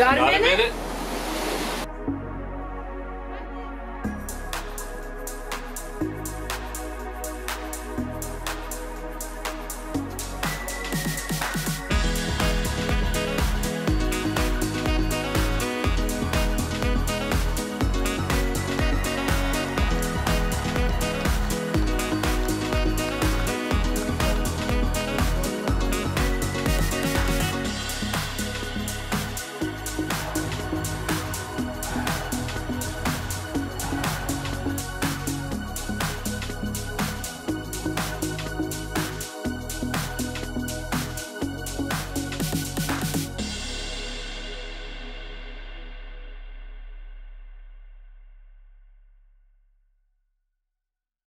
Got a minute?